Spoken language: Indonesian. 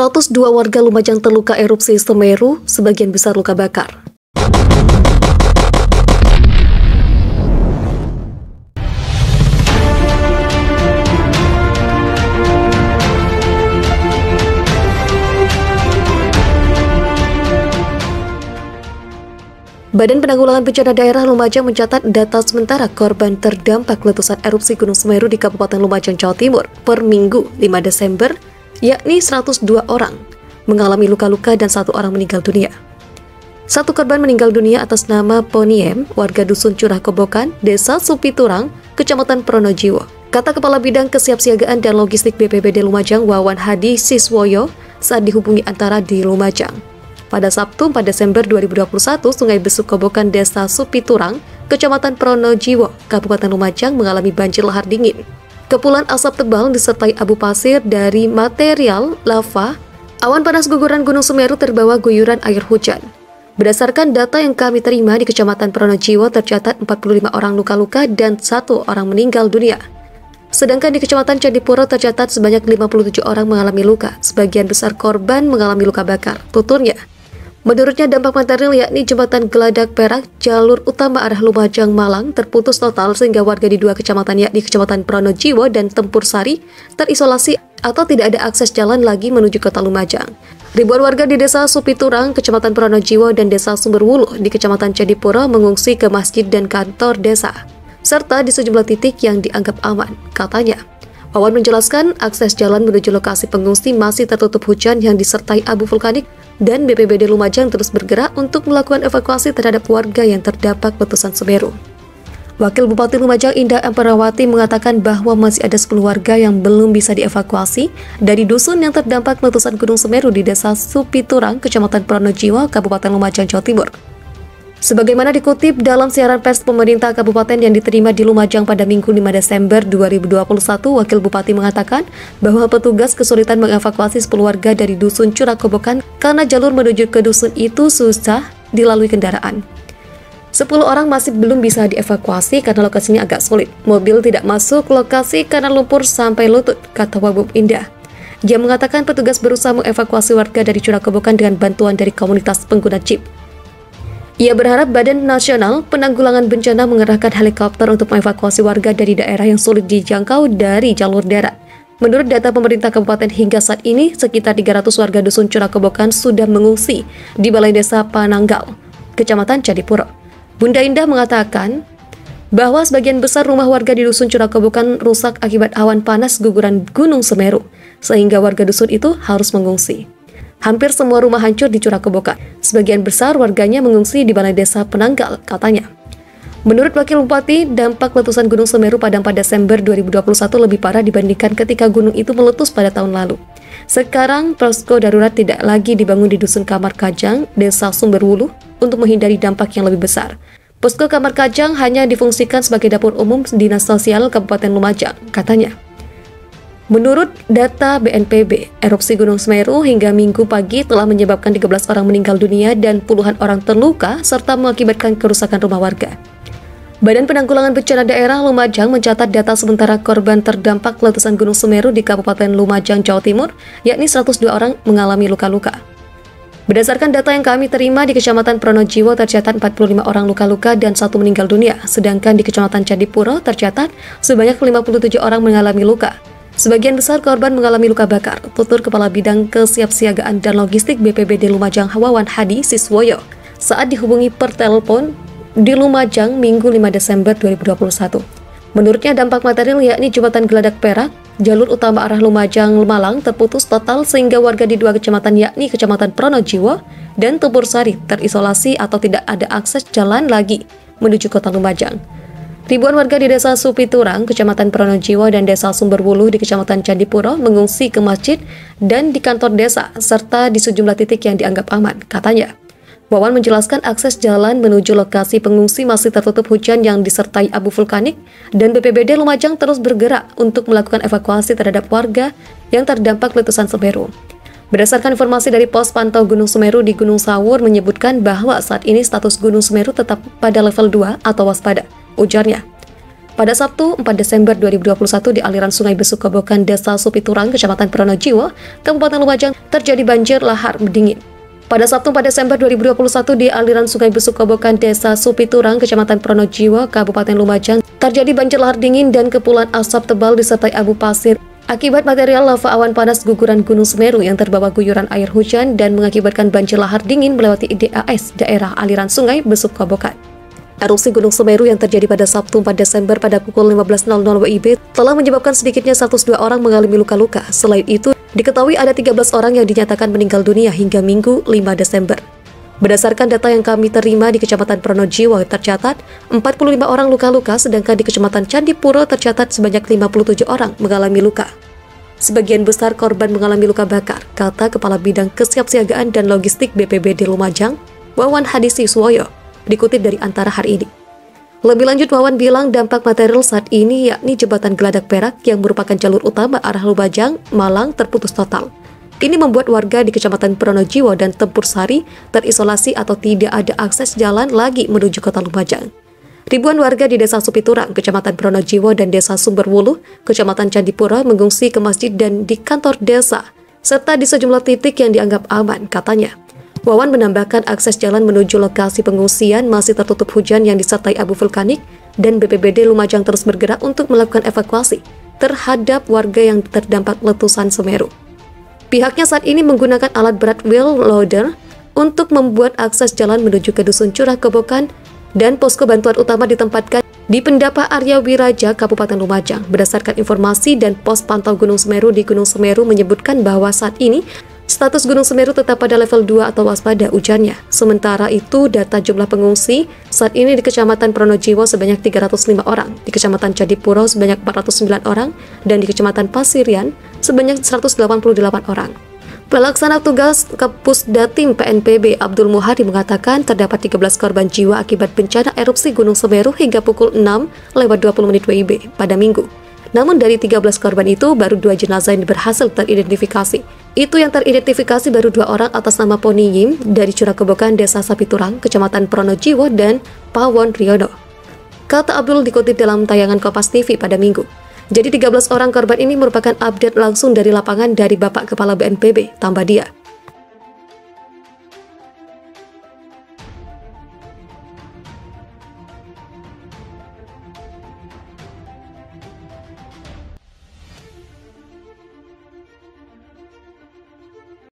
102 warga Lumajang terluka erupsi Semeru, sebagian besar luka bakar. Badan Penanggulangan Bencana Daerah Lumajang mencatat data sementara korban terdampak letusan erupsi Gunung Semeru di Kabupaten Lumajang, Jawa Timur per Minggu 5 Desember, yakni 102 orang mengalami luka-luka dan satu orang meninggal dunia. Satu korban meninggal dunia atas nama Poniem, warga Dusun Curah Kobokan, Desa Supiturang, Kecamatan Pronojiwo. Kata Kepala Bidang Kesiapsiagaan dan Logistik BPBD Lumajang, Wawan Hadi Siswoyo, saat dihubungi antara di Lumajang. Pada Sabtu 4 Desember 2021, Sungai Besuk Kobokan Desa Supiturang, Kecamatan Pronojiwo, Kabupaten Lumajang mengalami banjir lahar dingin. Kepulan asap tebal disertai abu pasir dari material lava, awan panas guguran Gunung Semeru terbawa guyuran air hujan. Berdasarkan data yang kami terima di Kecamatan Pronojiwo tercatat 45 orang luka-luka dan satu orang meninggal dunia. Sedangkan di Kecamatan Candipuro tercatat sebanyak 57 orang mengalami luka, sebagian besar korban mengalami luka bakar, tuturnya. Menurutnya dampak material yakni jembatan Geladak Perak jalur utama arah Lumajang Malang terputus total sehingga warga di dua kecamatan yakni Kecamatan Pronojiwo dan Tempur Sari terisolasi atau tidak ada akses jalan lagi menuju kota Lumajang. Ribuan warga di desa Supiturang, Kecamatan Pronojiwo dan desa Sumberwulu di Kecamatan Candipuro mengungsi ke masjid dan kantor desa serta di sejumlah titik yang dianggap aman, katanya. Wawan menjelaskan akses jalan menuju lokasi pengungsi masih tertutup hujan yang disertai abu vulkanik dan BPBD Lumajang terus bergerak untuk melakukan evakuasi terhadap warga yang terdampak letusan Semeru. Wakil Bupati Lumajang Indah Emperawati mengatakan bahwa masih ada 10 warga yang belum bisa dievakuasi dari dusun yang terdampak letusan Gunung Semeru di Desa Supiturang, Kecamatan Pronojiwa, Kabupaten Lumajang, Jawa Timur. Sebagaimana dikutip dalam siaran pers pemerintah kabupaten yang diterima di Lumajang pada Minggu 5 Desember 2021, Wakil Bupati mengatakan bahwa petugas kesulitan mengevakuasi 10 warga dari Dusun Curakobokan karena jalur menuju ke dusun itu susah dilalui kendaraan. 10 orang masih belum bisa dievakuasi karena lokasinya agak sulit. Mobil tidak masuk lokasi karena lumpur sampai lutut, kata Wabub Indah. Dia mengatakan petugas berusaha mengevakuasi warga dari Curakobokan dengan bantuan dari komunitas pengguna jeep. Ia berharap Badan Nasional Penanggulangan Bencana mengerahkan helikopter untuk mengevakuasi warga dari daerah yang sulit dijangkau dari jalur darat. Menurut data pemerintah kabupaten hingga saat ini, sekitar 300 warga dusun Curakobokan sudah mengungsi di Balai Desa Pananggal, Kecamatan Cadipuro. Bunda Indah mengatakan bahwa sebagian besar rumah warga di dusun Curakobokan rusak akibat awan panas guguran Gunung Semeru, sehingga warga dusun itu harus mengungsi. Hampir semua rumah hancur di Curah Kebokan. Sebagian besar warganya mengungsi di Balai Desa Penanggal, katanya. Menurut Wakil Bupati, dampak letusan Gunung Semeru pada 4 Desember 2021 lebih parah dibandingkan ketika gunung itu meletus pada tahun lalu. Sekarang, posko darurat tidak lagi dibangun di Dusun Kamar Kajang, Desa Sumberwulu, untuk menghindari dampak yang lebih besar. Posko Kamar Kajang hanya difungsikan sebagai dapur umum Dinas Sosial Kabupaten Lumajang, katanya. Menurut data BNPB, erupsi Gunung Semeru hingga minggu pagi telah menyebabkan 13 orang meninggal dunia dan puluhan orang terluka serta mengakibatkan kerusakan rumah warga. Badan Penanggulangan Bencana Daerah Lumajang mencatat data sementara korban terdampak letusan Gunung Semeru di Kabupaten Lumajang, Jawa Timur, yakni 102 orang mengalami luka-luka. Berdasarkan data yang kami terima di Kecamatan Pronojiwo tercatat 45 orang luka-luka dan satu meninggal dunia, sedangkan di Kecamatan Candipuro tercatat sebanyak 57 orang mengalami luka. Sebagian besar korban mengalami luka bakar, tutur Kepala Bidang Kesiapsiagaan dan Logistik BPBD Lumajang Hawawan Hadi Siswoyo saat dihubungi per telepon di Lumajang Minggu 5 Desember 2021. Menurutnya dampak material yakni jembatan Geladak Perak, jalur utama arah Lumajang Malang terputus total sehingga warga di dua kecamatan yakni Kecamatan Pronojiwo dan Tebur Sari terisolasi atau tidak ada akses jalan lagi menuju kota Lumajang. Ribuan warga di Desa Supiturang, Kecamatan Pronojiwo dan Desa Sumberwulu di Kecamatan Candipuro mengungsi ke masjid dan di kantor desa serta di sejumlah titik yang dianggap aman, katanya. Wawan menjelaskan akses jalan menuju lokasi pengungsi masih tertutup hujan yang disertai abu vulkanik dan BPBD Lumajang terus bergerak untuk melakukan evakuasi terhadap warga yang terdampak letusan Semeru. Berdasarkan informasi dari pos pantau Gunung Semeru di Gunung Sawur menyebutkan bahwa saat ini status Gunung Semeru tetap pada level 2 atau waspada ujarnya. Pada Sabtu 4 Desember 2021 di aliran Sungai Besukobokan, Desa Supiturang, Kecamatan Pronojiwo, Kabupaten Lumajang, terjadi banjir lahar dingin. Pada Sabtu 4 Desember 2021 di aliran Sungai Besukobokan, Desa Supiturang, Kecamatan Pronojiwo, Kabupaten Lumajang, terjadi banjir lahar dingin dan kepulan asap tebal disertai abu pasir Akibat material lava awan panas guguran Gunung Semeru yang terbawa guyuran air hujan dan mengakibatkan banjir lahar dingin melewati DAS, daerah aliran sungai Besuk Kobokan. Erupsi Gunung Semeru yang terjadi pada Sabtu 4 Desember pada pukul 15.00 WIB telah menyebabkan sedikitnya 102 orang mengalami luka-luka. Selain itu, diketahui ada 13 orang yang dinyatakan meninggal dunia hingga Minggu 5 Desember. Berdasarkan data yang kami terima di Kecamatan Pronojiwo tercatat 45 orang luka-luka sedangkan di Kecamatan Candipuro tercatat sebanyak 57 orang mengalami luka. Sebagian besar korban mengalami luka bakar, kata Kepala Bidang Kesiapsiagaan dan Logistik BPBD Lumajang, Wawan Hadisi Suwoyo, dikutip dari Antara hari ini. Lebih lanjut, Wawan bilang dampak material saat ini yakni jembatan Geladak Perak yang merupakan jalur utama arah Lumajang, Malang terputus total. Ini membuat warga di Kecamatan Pronojiwo dan Tempur Sari terisolasi atau tidak ada akses jalan lagi menuju kota Lumajang. Ribuan warga di Desa Supiturang, Kecamatan Pronojiwo dan Desa Sumberwulu, Kecamatan Candipuro mengungsi ke masjid dan di kantor desa, serta di sejumlah titik yang dianggap aman, katanya. Wawan menambahkan akses jalan menuju lokasi pengungsian masih tertutup hujan yang disertai abu vulkanik dan BPBD Lumajang terus bergerak untuk melakukan evakuasi terhadap warga yang terdampak letusan Semeru. Pihaknya saat ini menggunakan alat berat wheel loader untuk membuat akses jalan menuju ke Dusun Curah Kebokan dan posko bantuan utama ditempatkan di Pendapa Arya Wiraja, Kabupaten Lumajang. Berdasarkan informasi dan pos pantau Gunung Semeru di Gunung Semeru menyebutkan bahwa saat ini Status Gunung Semeru tetap pada level 2 atau waspada ujarnya. Sementara itu, data jumlah pengungsi saat ini di Kecamatan Pronojiwo sebanyak 305 orang, di Kecamatan Cadipuro sebanyak 409 orang, dan di Kecamatan Pasirian sebanyak 188 orang. Pelaksana tugas Kepus Datim PNPB Abdul Muhari mengatakan terdapat 13 korban jiwa akibat bencana erupsi Gunung Semeru hingga pukul 6 lewat 20 menit WIB pada Minggu. Namun dari 13 korban itu, baru dua jenazah yang berhasil teridentifikasi. Itu yang teridentifikasi baru dua orang atas nama Poni Yim dari Curakobokan Desa Sapiturang, Kecamatan Pronojiwo, dan Pawon Riono. Kata Abdul dikutip dalam tayangan Kompas TV pada minggu. Jadi 13 orang korban ini merupakan update langsung dari lapangan dari Bapak Kepala BNPB, tambah dia.